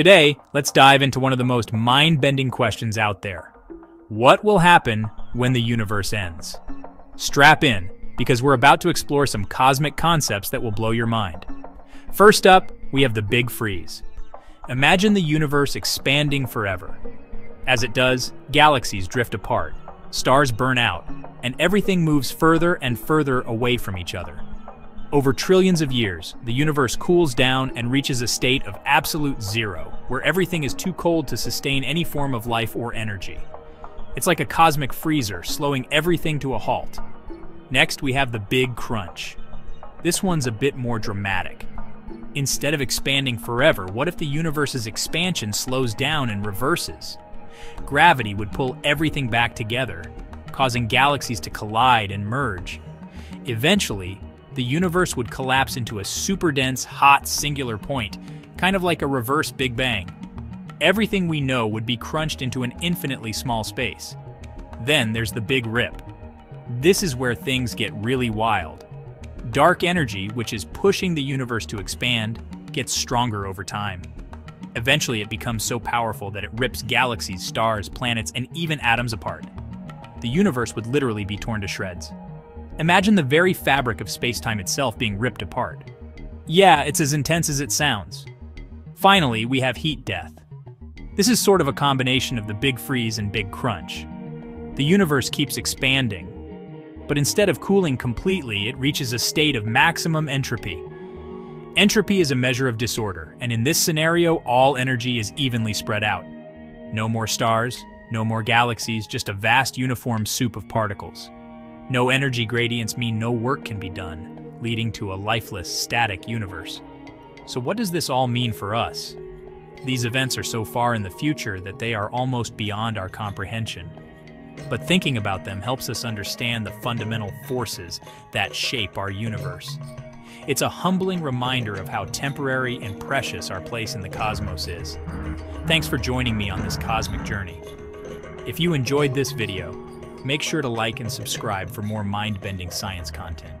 Today, let's dive into one of the most mind-bending questions out there. What will happen when the universe ends? Strap in, because we're about to explore some cosmic concepts that will blow your mind. First up, we have the Big Freeze. Imagine the universe expanding forever. As it does, galaxies drift apart, stars burn out, and everything moves further and further away from each other. Over trillions of years, the universe cools down and reaches a state of absolute zero, where everything is too cold to sustain any form of life or energy. It's like a cosmic freezer, slowing everything to a halt. Next, we have the Big Crunch. This one's a bit more dramatic. Instead of expanding forever, what if the universe's expansion slows down and reverses? Gravity would pull everything back together, causing galaxies to collide and merge. Eventually, the universe would collapse into a super dense, hot, singular point, kind of like a reverse Big Bang. Everything we know would be crunched into an infinitely small space. Then there's the Big Rip. This is where things get really wild. Dark energy, which is pushing the universe to expand, gets stronger over time. Eventually, it becomes so powerful that it rips galaxies, stars, planets, and even atoms apart. The universe would literally be torn to shreds. Imagine the very fabric of space-time itself being ripped apart. Yeah, it's as intense as it sounds. Finally, we have heat death. This is sort of a combination of the big freeze and big crunch. The universe keeps expanding, but instead of cooling completely, it reaches a state of maximum entropy. Entropy is a measure of disorder, and in this scenario, all energy is evenly spread out. No more stars, no more galaxies, just a vast uniform soup of particles. No energy gradients mean no work can be done, leading to a lifeless, static universe. So what does this all mean for us? These events are so far in the future that they are almost beyond our comprehension. But thinking about them helps us understand the fundamental forces that shape our universe. It's a humbling reminder of how temporary and precious our place in the cosmos is. Thanks for joining me on this cosmic journey. If you enjoyed this video, make sure to like and subscribe for more mind-bending science content.